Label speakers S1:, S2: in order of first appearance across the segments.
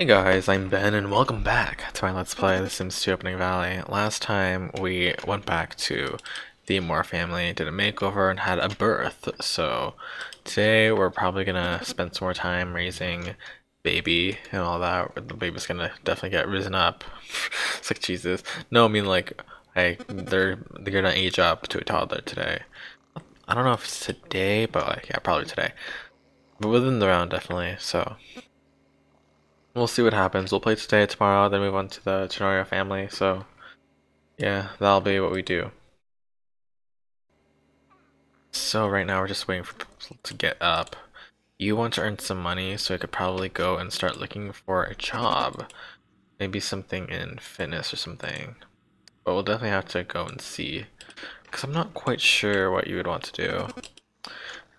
S1: Hey guys, I'm Ben and welcome back to my Let's Play The Sims 2 Opening Valley. Last time we went back to the Amour family, did a makeover, and had a birth. So today we're probably gonna spend some more time raising baby and all that. The baby's gonna definitely get risen up. it's like Jesus. No, I mean like I they're they're gonna age up to a toddler today. I don't know if it's today, but like yeah, probably today. But within the round definitely, so we'll see what happens. We'll play today, tomorrow, then move on to the Tenorio family. So, yeah, that'll be what we do. So right now we're just waiting for people to get up. You want to earn some money, so I could probably go and start looking for a job. Maybe something in fitness or something. But we'll definitely have to go and see. Because I'm not quite sure what you would want to do.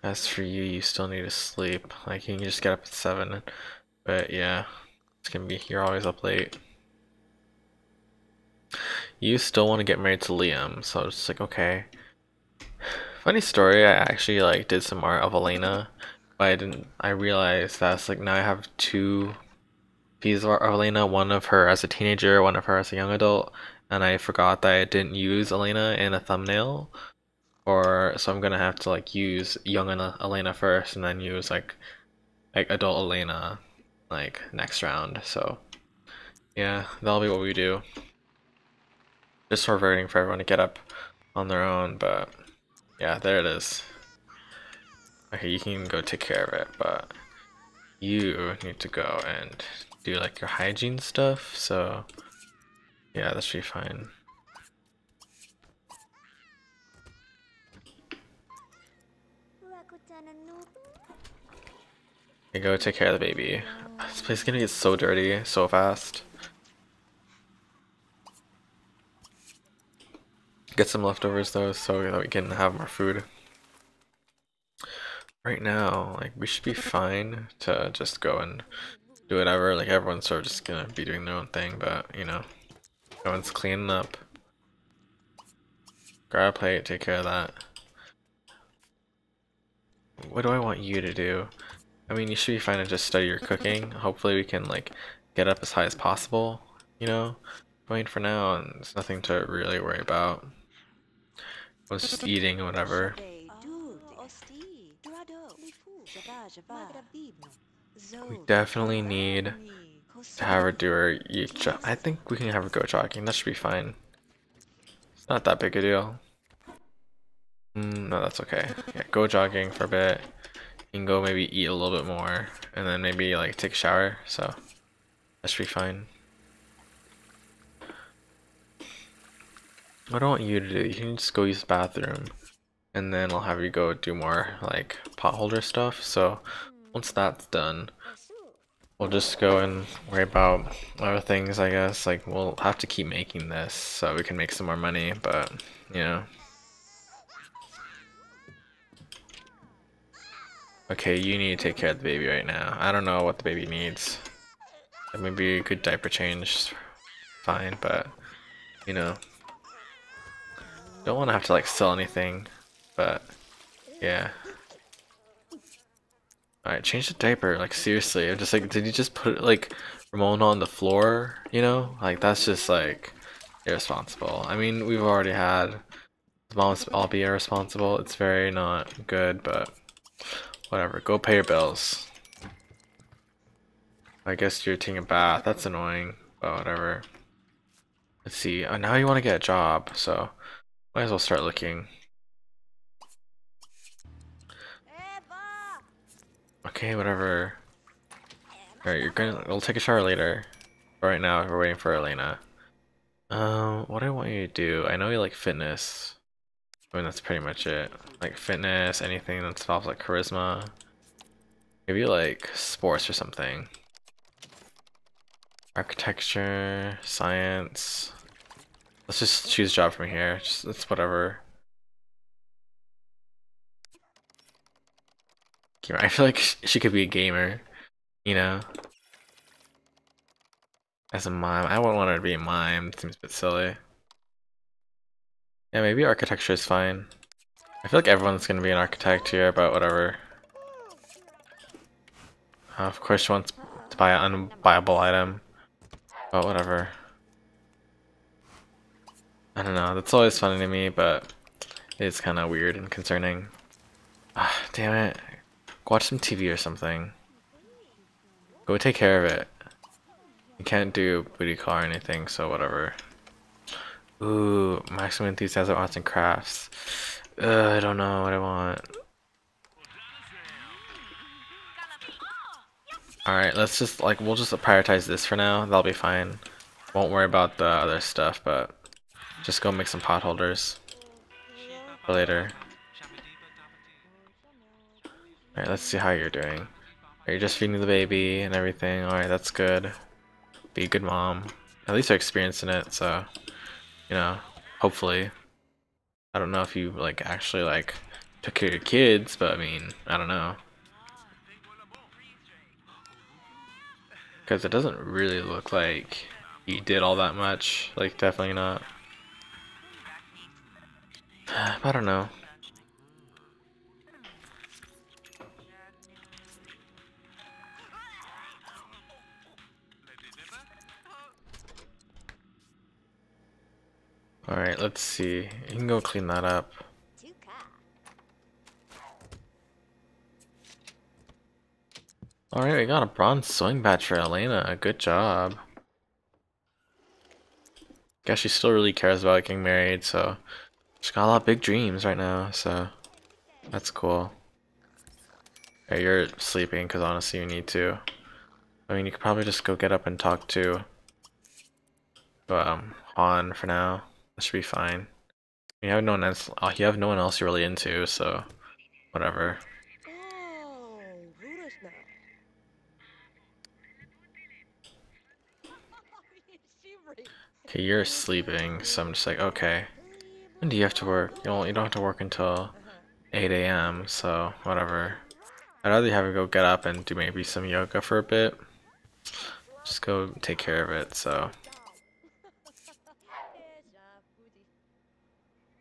S1: As for you, you still need to sleep. Like, you can just get up at 7. But yeah, it's gonna be you're always up late. You still want to get married to Liam, so it's like okay. Funny story, I actually like did some art of Elena, but I didn't I realized that's like now I have two pieces of art of Elena, one of her as a teenager, one of her as a young adult, and I forgot that I didn't use Elena in a thumbnail. Or so I'm gonna have to like use young Elena first and then use like like adult Elena like next round. So yeah, that'll be what we do. Just sort of waiting for everyone to get up on their own, but yeah, there it is. Okay, you can go take care of it, but you need to go and do like your hygiene stuff, so yeah, that should be fine. Okay, go take care of the baby. This place is gonna get so dirty so fast. Get some leftovers though so that we can have more food. Right now, like we should be fine to just go and do whatever. Like everyone's sort of just gonna be doing their own thing, but you know, everyone's cleaning up. Grab a plate, take care of that. What do I want you to do? I mean, you should be fine to just study your cooking. Hopefully we can, like, get up as high as possible, you know? Going for now, and there's nothing to really worry about. Was just eating or whatever. We definitely need to have her do her I think we can have her go jogging. That should be fine. It's not that big a deal. Mm, no, that's okay. Yeah, go jogging for a bit can go maybe eat a little bit more and then maybe like take a shower so that should be fine. What I want you to do you can just go use the bathroom and then I'll have you go do more like pot holder stuff so once that's done we'll just go and worry about other things I guess. Like we'll have to keep making this so we can make some more money but you know Okay, you need to take care of the baby right now. I don't know what the baby needs. Maybe a good diaper change, fine, but you know, don't want to have to like sell anything, but yeah. Alright, change the diaper, like seriously, I'm just like, did you just put like Ramona on the floor, you know? Like that's just like irresponsible. I mean, we've already had moms all be irresponsible, it's very not good, but Whatever, go pay your bills. I guess you're taking a bath. That's annoying, but whatever. Let's see. Oh, now you want to get a job, so might as well start looking. Okay, whatever. Alright, you're gonna. We'll take a shower later. But right now, we're waiting for Elena. Um, what do I want you to do? I know you like fitness. I mean, that's pretty much it. Like fitness, anything that involves like charisma. Maybe like sports or something. Architecture, science. Let's just choose a job from here. Just it's whatever. Gamer. I feel like she could be a gamer, you know? As a mime. I wouldn't want her to be a mime. Seems a bit silly. Yeah, maybe architecture is fine. I feel like everyone's gonna be an architect here, but whatever. Uh, of course she wants to buy an unbuyable item. But whatever. I don't know, that's always funny to me, but it's kind of weird and concerning. Ah, damn it. Go watch some TV or something. Go take care of it. You can't do booty call or anything, so whatever. Ooh, maximum enthusiasm arts and crafts. Ugh, I don't know what I want. Alright, let's just, like, we'll just prioritize this for now. That'll be fine. Won't worry about the other stuff, but just go make some potholders for later. Alright, let's see how you're doing. Are you just feeding the baby and everything? Alright, that's good. Be a good mom. At least you're experiencing it, so, you know, hopefully. I don't know if you, like, actually, like, took care of your kids, but I mean, I don't know. Because it doesn't really look like you did all that much. Like, definitely not. I don't know. Alright, let's see. You can go clean that up. Alright, we got a bronze sewing badge for Elena. Good job. Guess she still really cares about getting married, so she's got a lot of big dreams right now, so that's cool. Okay, you're sleeping because honestly you need to. I mean, you could probably just go get up and talk to um, Han for now. Should be fine. You have no one else. Uh, you have no one else you're really into, so whatever. Okay, you're sleeping, so I'm just like, okay. When do you have to work? You don't, you don't have to work until 8 a.m., so whatever. I'd rather have you go get up and do maybe some yoga for a bit. Just go take care of it, so.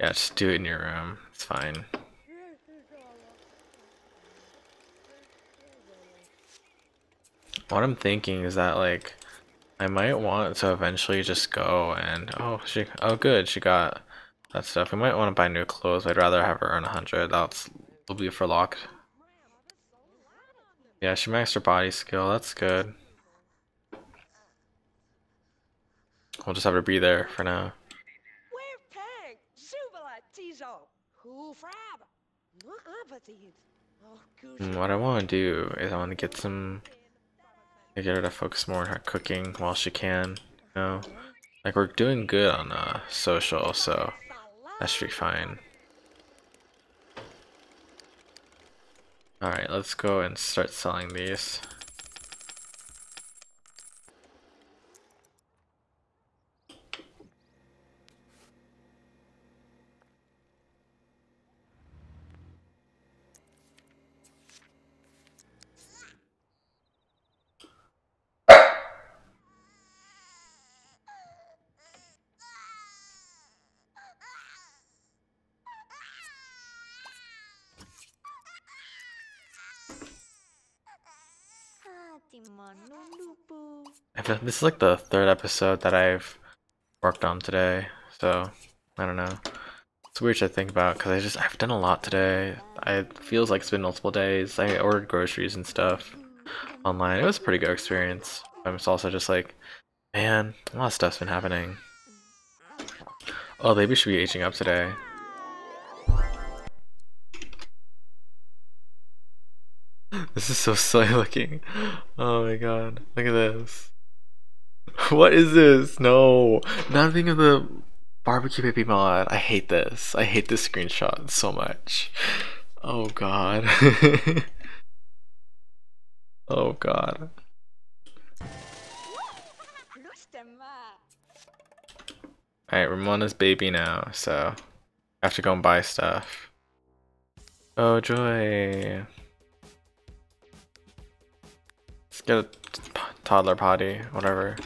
S1: Yeah, just do it in your room. It's fine. What I'm thinking is that like I might want to eventually just go and oh she oh good she got that stuff. We might want to buy new clothes. I'd rather have her earn a hundred. That's will be for lock. Yeah, she maxed her body skill. That's good. We'll just have her be there for now. What I want to do is I want to get some... I get her to focus more on her cooking while she can, you know? Like, we're doing good on uh, social, so that should be fine. Alright, let's go and start selling these. This is like the third episode that I've worked on today, so I don't know. It's weird to think about because I just I've done a lot today. It feels like it's been multiple days. I ordered groceries and stuff online. It was a pretty good experience. I'm also just like, man, a lot of stuff's been happening. Oh, baby should be aging up today. This is so silly looking. Oh my god. Look at this. What is this? No. Nothing of the barbecue baby mod. I hate this. I hate this screenshot so much. Oh god. oh god. Alright, Ramona's baby now, so I have to go and buy stuff. Oh joy. Get a toddler potty, whatever.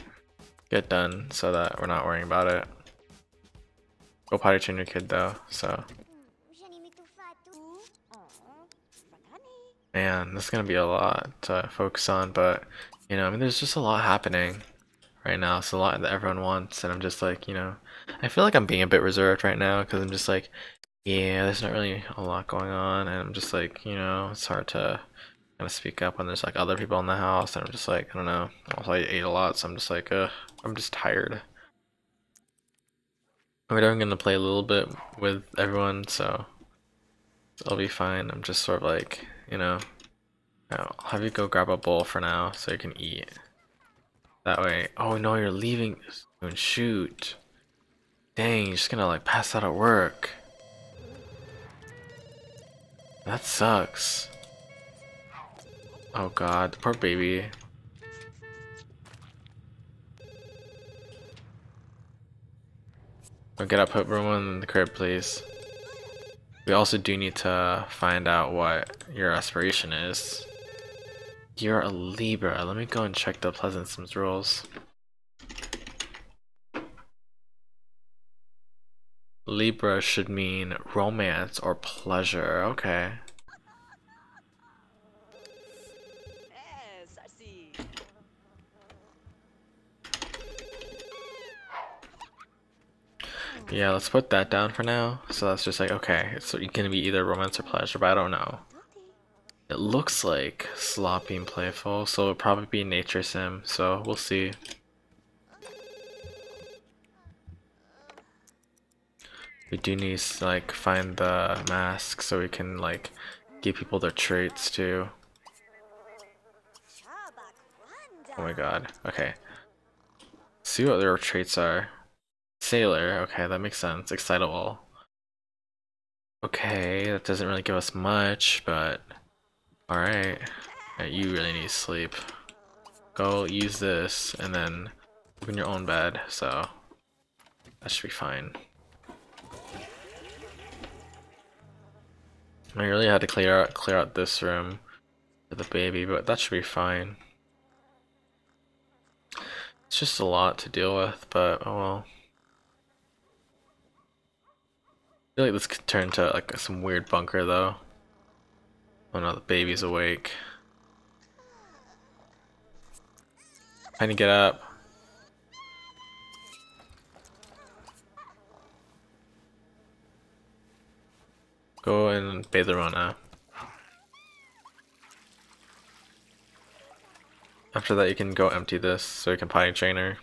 S1: Get done so that we're not worrying about it. Go potty train your kid though, so. Man, this is gonna be a lot to focus on, but You know, I mean, there's just a lot happening right now. It's a lot that everyone wants, and I'm just like, you know, I feel like I'm being a bit reserved right now because I'm just like, yeah, there's not really a lot going on, and I'm just like, you know, it's hard to of speak up when there's like other people in the house, and I'm just like, I don't know. Also, I ate a lot, so I'm just like, uh, I'm just tired. I'm gonna play a little bit with everyone, so I'll be fine. I'm just sort of like, you know, I'll have you go grab a bowl for now so you can eat. That way, oh no, you're leaving and shoot. Dang, you're just gonna like pass out at work. That sucks. Oh god, the poor baby. I'll get up, put everyone in the crib, please. We also do need to find out what your aspiration is. You're a Libra. Let me go and check the Pleasant Sims rules. Libra should mean romance or pleasure. Okay. Yeah, let's put that down for now. So that's just like, okay, it's gonna be either romance or pleasure, but I don't know. It looks like sloppy and playful, so it'll probably be nature sim, so we'll see. We do need to like find the mask so we can like give people their traits too. Oh my god, okay. see what their traits are. Sailor, okay, that makes sense. Excitable. Okay, that doesn't really give us much, but alright. Uh, you really need sleep. Go use this and then in your own bed, so that should be fine. I really had to clear out clear out this room for the baby, but that should be fine. It's just a lot to deal with, but oh well. I feel like this could turn to like some weird bunker though. Oh no, the baby's awake. Trying to get up. Go and bathe the Rona. Uh. After that you can go empty this so you can potty train her.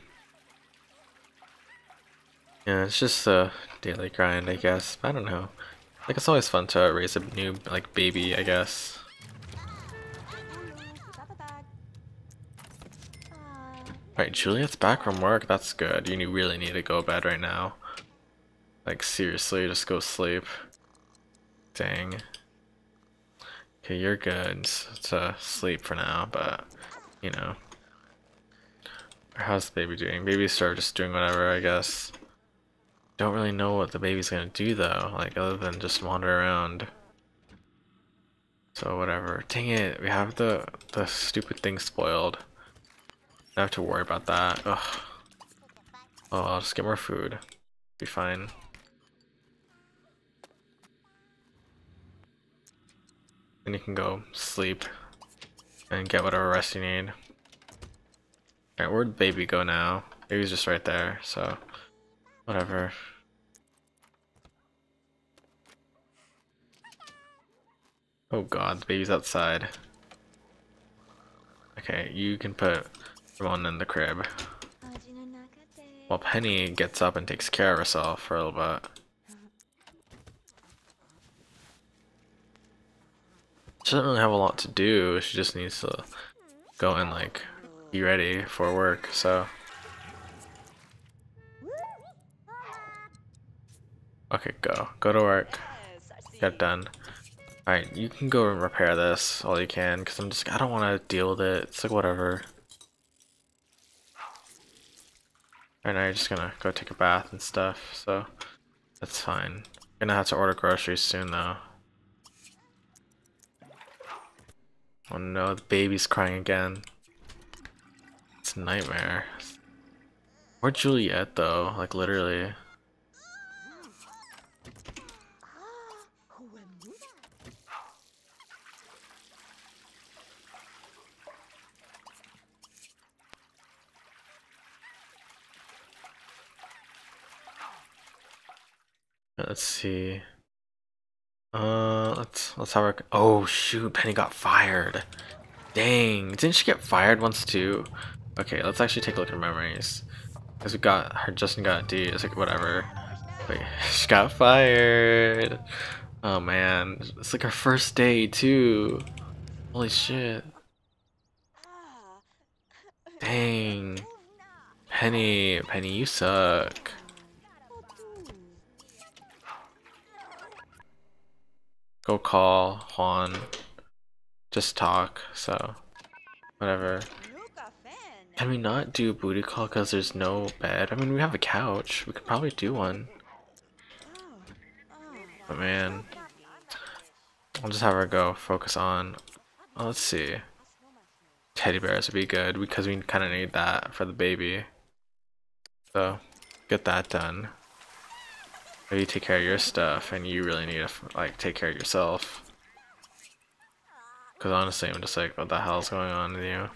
S1: Yeah, it's just a daily grind, I guess. I don't know. Like, it's always fun to raise a new, like, baby, I guess. Right, Juliet's back from work. That's good. You really need to go to bed right now. Like, seriously, just go sleep. Dang. Okay, you're good to sleep for now, but, you know. How's the baby doing? Baby's sort of just doing whatever, I guess. Don't really know what the baby's gonna do though, like other than just wander around. So whatever. Dang it, we have the the stupid thing spoiled. I have to worry about that. Ugh. Oh, I'll just get more food. Be fine. And you can go sleep and get whatever rest you need. Alright, where'd baby go now? Baby's just right there, so Whatever. Oh god, the baby's outside. Okay, you can put one in the crib. While Penny gets up and takes care of herself for a little bit. She doesn't really have a lot to do, she just needs to go and like be ready for work, so Okay, go. Go to work. Get done. Alright, you can go and repair this all you can, because I'm just, I don't want to deal with it. It's like, whatever. Right now you're just gonna go take a bath and stuff, so that's fine. Gonna have to order groceries soon, though. Oh no, the baby's crying again. It's a nightmare. Where'd Juliet, though? Like, literally. Let's see. Uh, let's let's have her. Oh shoot, Penny got fired. Dang, didn't she get fired once too? Okay, let's actually take a look at memories. Cause we got her. Justin got D. It's like whatever. Wait, she got fired. Oh man, it's like our first day too. Holy shit. Dang. Penny, Penny, you suck. Go call Juan. Just talk, so whatever. Can we not do a booty call because there's no bed? I mean, we have a couch. We could probably do one. Oh, oh. But man, I'll just have her go focus on. Oh, let's see. Teddy bears would be good because we kind of need that for the baby. So, get that done. Maybe take care of your stuff, and you really need to like take care of yourself. Because honestly, I'm just like, what the hell is going on with you?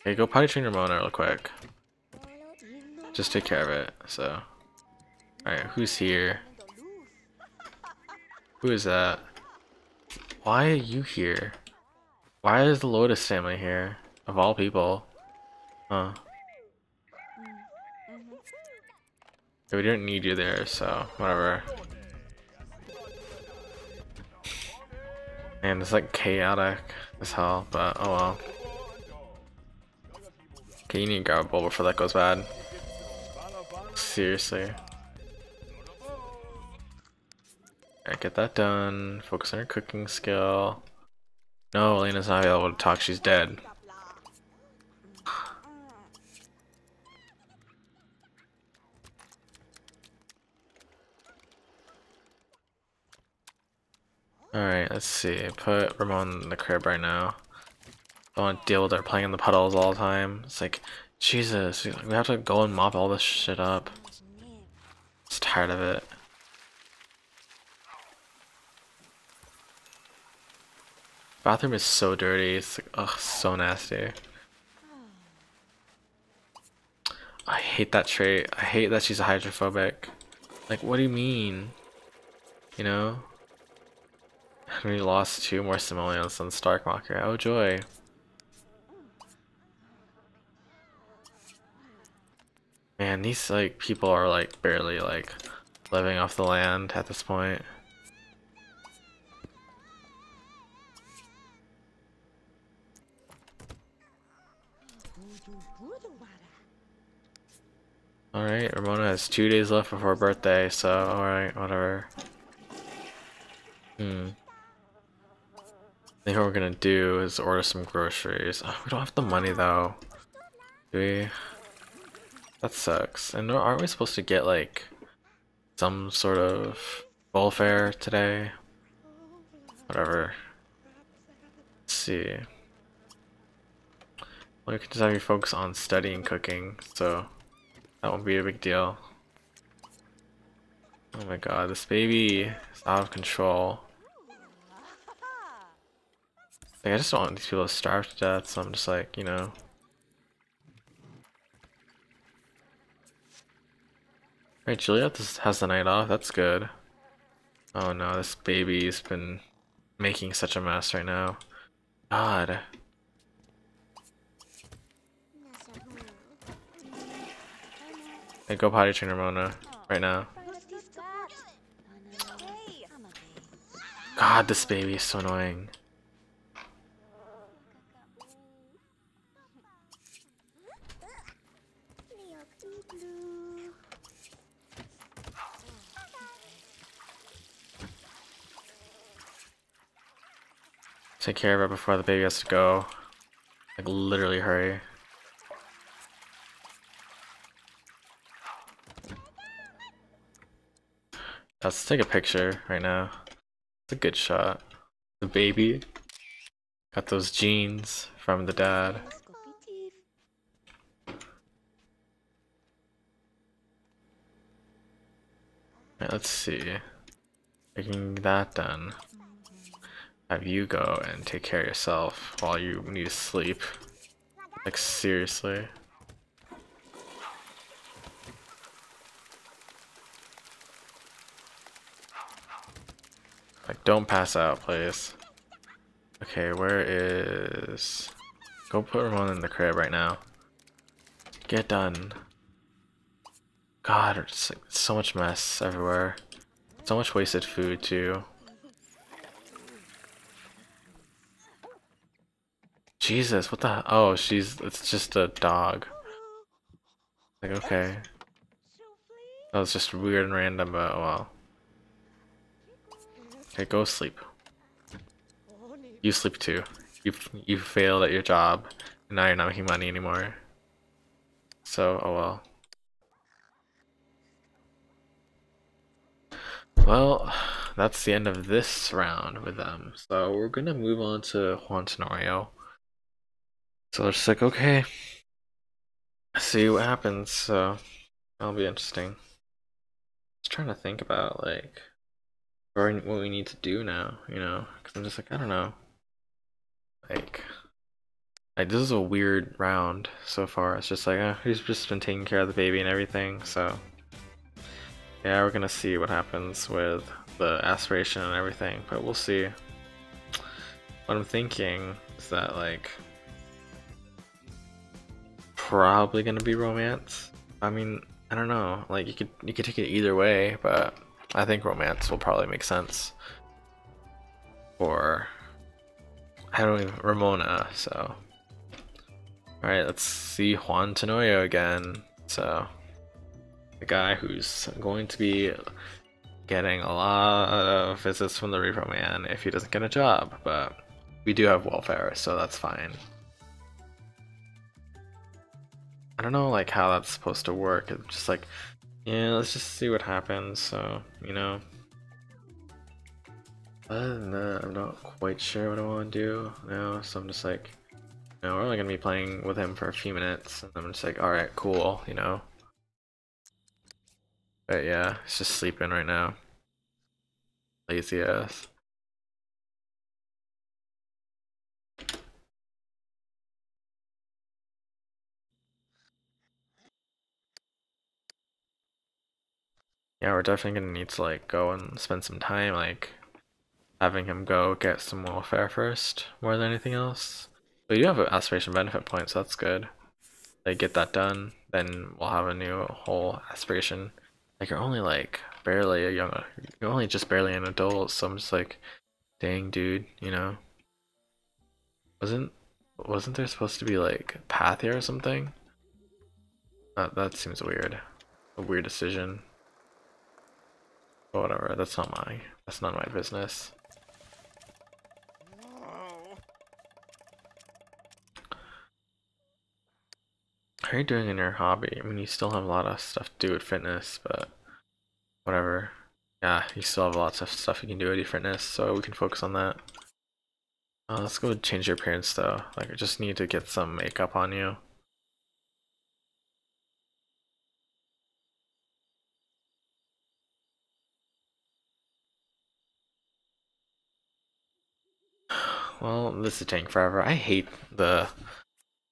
S1: Okay, go potty train Ramona real quick. Just take care of it. So, all right, who's here? Who is that? Why are you here? Why is the Lotus family here? Of all people. Huh. We didn't need you there, so whatever. And it's like chaotic as hell, but oh well. Okay, you need to grab a bowl before that goes bad. Seriously. Alright, get that done. Focus on her cooking skill. No, Elena's not able to talk, she's dead. Alright, let's see. Put Ramon in the crib right now. I want to deal with her playing in the puddles all the time. It's like, Jesus, we have to go and mop all this shit up. Just tired of it. Bathroom is so dirty. It's like, ugh, so nasty. I hate that trait. I hate that she's a hydrophobic. Like, what do you mean? You know? We lost two more simoleons on Starkmocker. Oh joy. Man, these like people are like barely like living off the land at this point. Alright, Ramona has two days left before her birthday, so alright, whatever. Hmm. Think what we're gonna do is order some groceries. Oh, we don't have the money though. Do we? That sucks. And aren't we supposed to get like some sort of bowl fare today? Whatever. Let's see. Well, you can just have you focus on studying cooking, so that won't be a big deal. Oh my god, this baby is out of control. Like, I just don't want these people to starve to death, so I'm just like, you know. Right, Juliet has the night off, that's good. Oh no, this baby's been making such a mess right now. God. Hey, go potty train Ramona right now. God, this baby is so annoying. Take care of it before the baby has to go. Like, literally hurry. Let's take a picture right now. It's a good shot. The baby. Got those jeans from the dad. Right, let's see. Getting that done. Have you go and take care of yourself while you need to sleep. Like, seriously. Like, don't pass out, please. Okay, where is... Go put Ramon in the crib right now. Get done. God, it's like so much mess everywhere. So much wasted food too. Jesus, what the? Oh, she's. It's just a dog. Like okay. That was just weird and random, but oh well. Okay, go sleep. You sleep too. You you failed at your job, and now you're not making money anymore. So, oh well. Well, that's the end of this round with them. So we're gonna move on to Juan Tenorio. So it's like, okay, see what happens. So that'll be interesting. Just trying to think about like what we need to do now, you know? Because I'm just like, I don't know. Like, like this is a weird round so far. It's just like, uh, he's just been taking care of the baby and everything. So yeah, we're gonna see what happens with the aspiration and everything, but we'll see. What I'm thinking is that like probably gonna be romance. I mean, I don't know. Like you could you could take it either way, but I think romance will probably make sense Or I don't even Ramona. So, all right, let's see Juan Tenorio again. So the guy who's going to be getting a lot of visits from the Repo Man if he doesn't get a job, but we do have welfare, so that's fine. I don't know like how that's supposed to work. It's just like, yeah, let's just see what happens. So, you know. Other than that, I'm not quite sure what I want to do now, so I'm just like, you know, we're only gonna be playing with him for a few minutes, and I'm just like, alright, cool, you know. But yeah, he's just sleeping right now. Lazy ass. Yeah, we're definitely gonna need to like go and spend some time like having him go get some welfare first more than anything else. But you have an aspiration benefit point, so that's good. They get that done, then we'll have a new whole aspiration like you're only like barely a young, you're only just barely an adult. So I'm just like, dang, dude, you know. Wasn't wasn't there supposed to be like path here or something? That that seems weird. A weird decision. But whatever. That's not my. That's not my business. How are you doing in your hobby? I mean, you still have a lot of stuff to do with fitness, but whatever. Yeah, you still have lots of stuff you can do with your fitness, so we can focus on that. Uh, let's go change your appearance though. Like, I just need to get some makeup on you. Well, this is taking forever. I hate the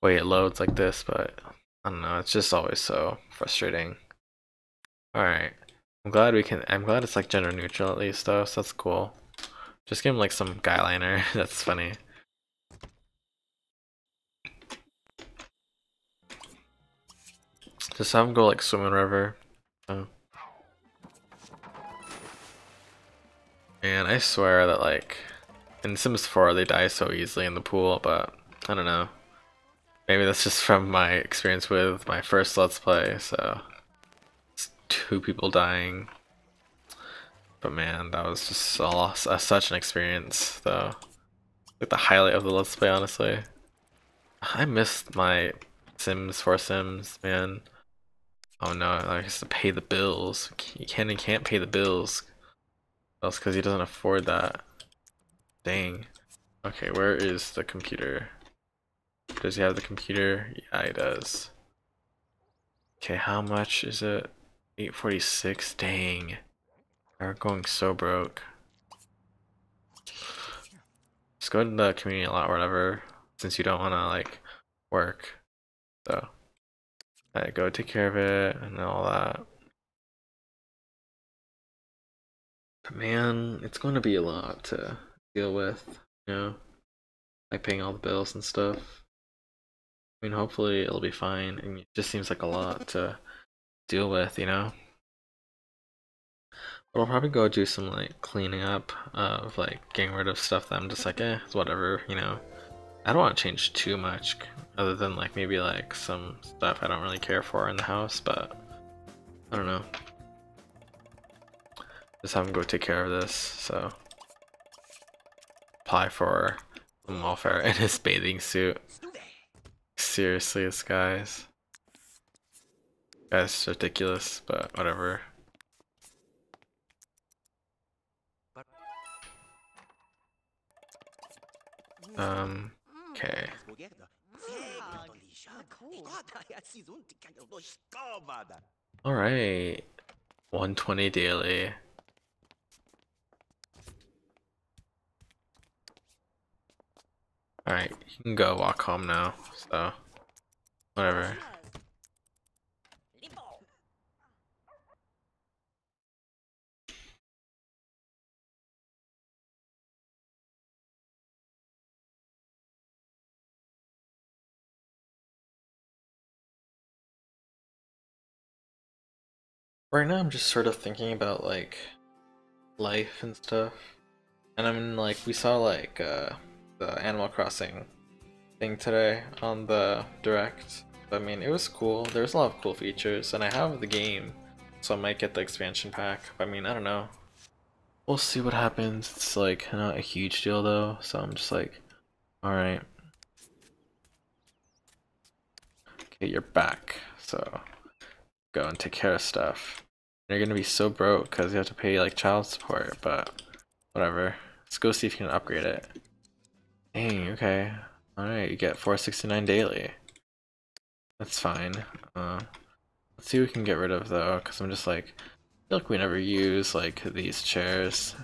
S1: way it loads like this, but I don't know, it's just always so frustrating. Alright. I'm glad we can I'm glad it's like gender neutral at least though, so that's cool. Just give him like some guy liner, that's funny. Just have him go like swim in river. Oh. And I swear that like in Sims 4 they die so easily in the pool, but I don't know. Maybe that's just from my experience with my first Let's Play, so... It's two people dying. But man, that was just uh, such an experience, though. Like the highlight of the Let's Play, honestly. I missed my Sims 4 Sims, man. Oh no, I have to pay the bills. You can't, can't pay the bills. That's because he doesn't afford that. Dang. Okay, where is the computer? Does he have the computer? Yeah, he does. Okay, how much is it? 846? Dang. We're going so broke. Just go to the community lot or whatever, since you don't want to, like, work. So, right, go take care of it and all that. But man, it's going to be a lot to deal with, you know, like paying all the bills and stuff. I mean, hopefully it'll be fine. And it just seems like a lot to deal with, you know. But I'll probably go do some like cleaning up of like getting rid of stuff that I'm just like, eh, it's whatever, you know. I don't want to change too much, other than like maybe like some stuff I don't really care for in the house, but I don't know. Just have him go take care of this, so. Apply for welfare in his bathing suit. Seriously, this guy's. That's ridiculous, but whatever. Um, okay. Alright. 120 daily. Alright, you can go walk home now, so whatever. Right now I'm just sort of thinking about like life and stuff. And I'm like we saw like uh the Animal Crossing thing today on the direct. I mean it was cool. There's a lot of cool features and I have the game so I might get the expansion pack. I mean I don't know. We'll see what happens. It's like not a huge deal though, so I'm just like alright. Okay, you're back. So go and take care of stuff. You're gonna be so broke because you have to pay like child support, but whatever. Let's go see if you can upgrade it. Dang, okay. Alright, you get 469 daily. That's fine. Uh, let's see what we can get rid of though, because I'm just like, I feel like we never use like these chairs.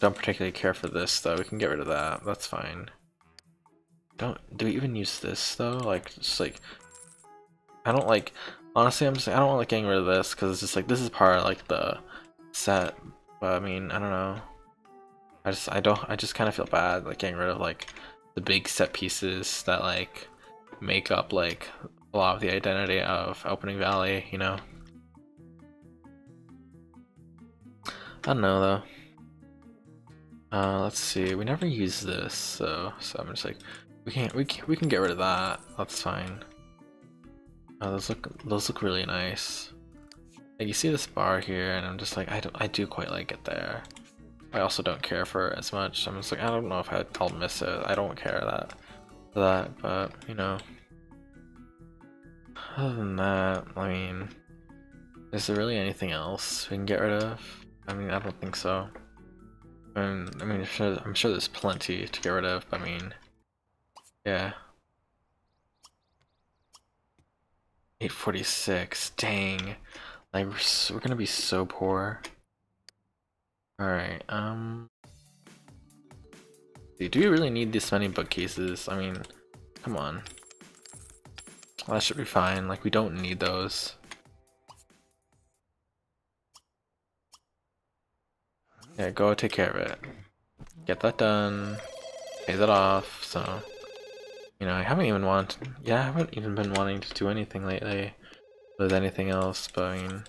S1: Don't particularly care for this though, we can get rid of that, that's fine. Don't, do we even use this though? Like, just like, I don't like, honestly, I'm just, I don't like getting rid of this because it's just like, this is part of like the set, but I mean, I don't know. I just, I don't, I just kind of feel bad like getting rid of like the big set pieces that like make up like a lot of the identity of Opening Valley, you know? I don't know though. Uh, let's see. We never use this, so so I'm just like, we can't we can, we can get rid of that. That's fine. Oh, those look those look really nice. Like you see this bar here, and I'm just like I don't I do quite like it there. I also don't care for it as much. I'm just like I don't know if I, I'll miss it. I don't care that that, but you know. Other than that, I mean, is there really anything else we can get rid of? I mean, I don't think so. And I mean, I'm sure, I'm sure there's plenty to get rid of. I mean, yeah. 846. Dang. Like we're, so, we're gonna be so poor. All right. Um. Do we really need this many bookcases? I mean, come on. That should be fine. Like we don't need those. Yeah, go take care of it. Get that done. Pay that off. So. You know, I haven't even want. Yeah, I haven't even been wanting to do anything lately with anything else. But I mean,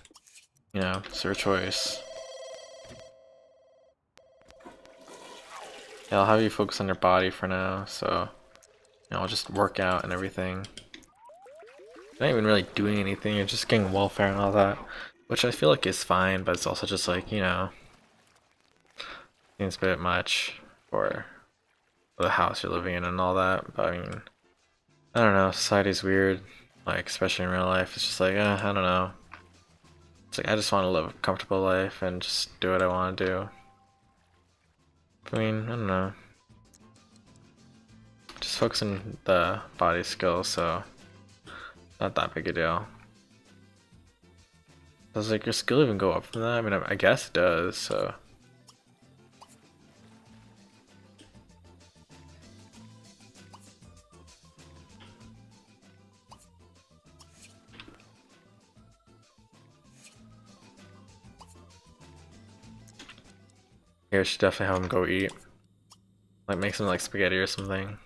S1: you know, it's your choice. Yeah, I'll have you focus on your body for now. So, you know, I'll just work out and everything. Not even really doing anything. You're just getting welfare and all that, which I feel like is fine. But it's also just like you know, seems a bit much for the house you're living in and all that. But I mean, I don't know. Society's weird, like especially in real life. It's just like, eh, I don't know. It's like I just want to live a comfortable life and just do what I want to do. I mean, I don't know. Just focus on the body skill, so not that big a deal. Does like your skill even go up from that? I mean, I guess it does. So. Here, should definitely have him go eat. Like make some like spaghetti or something.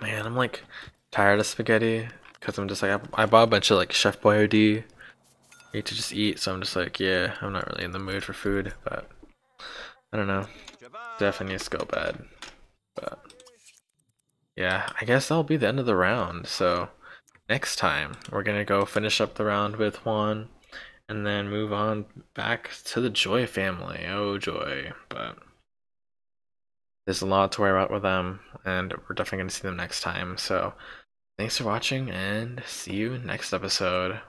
S1: Man, I'm like tired of spaghetti because I'm just like I, I bought a bunch of like Chef Boyardee need to just eat, so I'm just like, yeah, I'm not really in the mood for food, but I don't know. Definitely needs to go bad. But yeah, I guess that'll be the end of the round. So next time we're gonna go finish up the round with Juan and then move on back to the Joy family. Oh joy. But there's a lot to worry about with them, and we're definitely gonna see them next time. So thanks for watching and see you next episode.